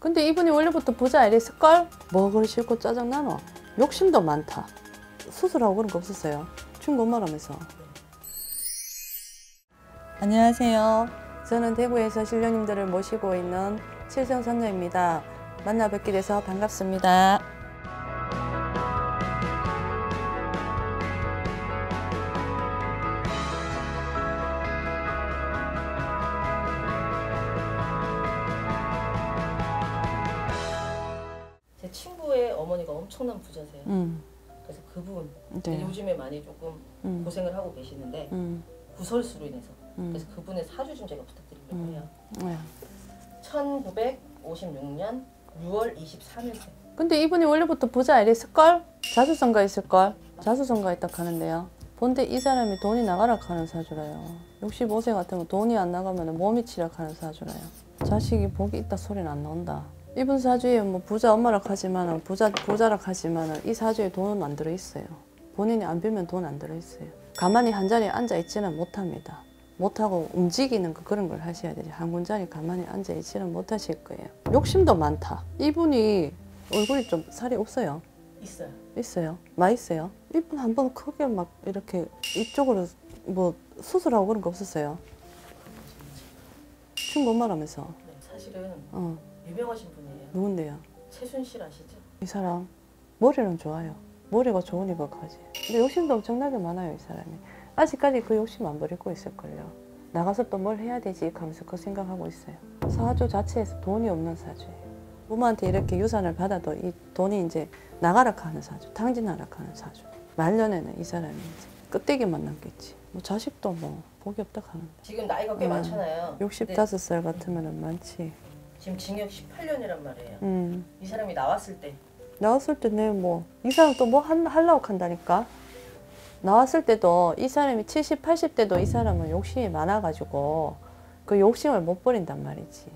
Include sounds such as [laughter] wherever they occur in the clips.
근데 이분이 원래부터 부자 이랬을걸? 뭐 그리 싫고 짜증나노? 욕심도 많다. 수술하고 그런 거 없었어요. 친구 엄마라면서. 안녕하세요. 저는 대구에서 신령님들을 모시고 있는 칠성 선녀입니다. 만나 뵙게 돼서 반갑습니다. 어머니가 엄청난 부자세요. 음, 그래서 그분 네. 요즘에 많이 조금 음, 고생을 하고 계시는데 음, 구설수로 인해서 음, 그래서 그분의 사주 좀 제가 부탁드리려고 음. 해요. 네. 1956년 6월 23일생. 근데 이분이 원래부터 부자 이랬을걸? 자수성가 있을걸? 자수성가 있다 하는데요. 본데 이 사람이 돈이 나가라 하는 사주라요. 65세 같으면 돈이 안 나가면 몸이 치락하는 사주라요. 자식이 복이 있다 소리는 안 나온다. 이분 사주에 뭐 부자 엄마라 하지만 부자 부자라 하지만 이 사주에 돈은 안 들어 있어요. 본인이 안 빌면 돈 안 들어 있어요. 가만히 한 자리에 앉아 있지는 못합니다. 못하고 움직이는 거 그런 걸 하셔야 되지. 한 군자리 가만히 앉아 있지는 못하실 거예요. 욕심도 많다. 이분이 얼굴이 좀 살이 없어요. 있어요. 있어요. 많이 있어요. 이분 한 번 크게 막 이렇게 이쪽으로 뭐 수술하고 그런 거 없었어요. 친구 엄마라면서. 네, 사실은 어, 유명하신 분이에요. 누군데요? 최순실 아시죠? 이 사람 머리는 좋아요. 머리가 좋으니까 가지. 근데 욕심도 엄청나게 많아요, 이 사람이. 아직까지 그 욕심 안 버리고 있을걸요. 나가서 또 뭘 해야 되지 하면서 그 생각하고 있어요. 사주 자체에서 돈이 없는 사주예요. 부모한테 이렇게 유산을 받아도 이 돈이 이제 나가라 하는 사주, 탕진하라 하는 사주. 말년에는 이 사람이 이제 끝대기만 남겠지. 뭐 자식도 뭐 복이 없다 하는데. 지금 나이가 꽤 음. 많잖아요. 근데 65살 같으면 많지. 지금 징역 18년이란 말이에요. 음. 이 사람이 나왔을 때. 나왔을 때내뭐이 사람 또 뭐 하려고 한다니까? 나왔을 때도 이 사람이 70, 80대도 이 사람은 욕심이 많아가지고 그 욕심을 못 버린단 말이지.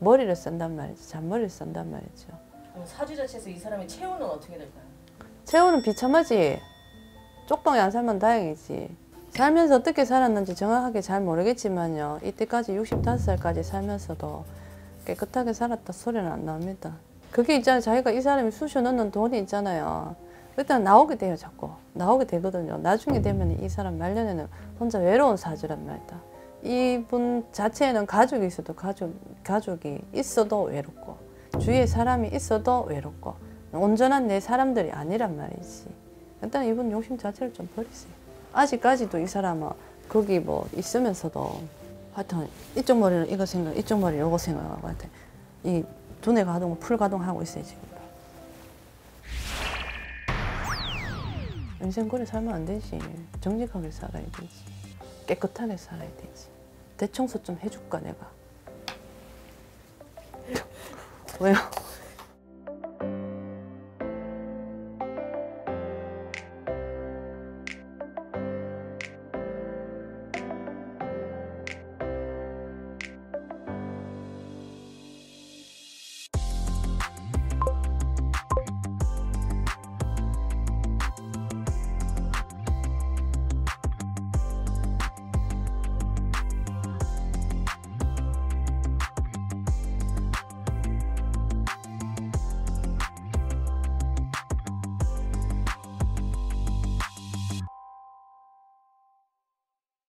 머리를 쓴단 말이지. 잔머리를 쓴단 말이죠. 그럼 사주 자체에서 이 사람의 체온은 어떻게 될까요? 채우는 비참하지. 쪽방에 안 살면 다행이지. 살면서 어떻게 살았는지 정확하게 잘 모르겠지만요. 이때까지 65살까지 살면서도 깨끗하게 살았다 소리는 안 나옵니다. 그게 있잖아요. 자기가 이 사람이 쑤셔 넣는 돈이 있잖아요. 일단 나오게 돼요 자꾸. 나오게 되거든요. 나중에 되면 이 사람 말년에는 혼자 외로운 사주란 말이다. 이분 자체에는 가족이 있어도 가족, 가족이 있어도 외롭고 주위에 사람이 있어도 외롭고 온전한 내 사람들이 아니란 말이지. 일단 이분 욕심 자체를 좀 버리세요. 아직까지도 이 사람은 거기 뭐 있으면서도 하여튼 이쪽 머리는 이거 생각 이쪽 머리는 이거 생각하고 하여튼 이 두뇌 가동 풀 가동하고 있어요 지금. 인생 그래 살면 안 되지. 정직하게 살아야 되지. 깨끗하게 살아야 되지. 대청소 좀 해줄까 내가? [laughs] 왜요?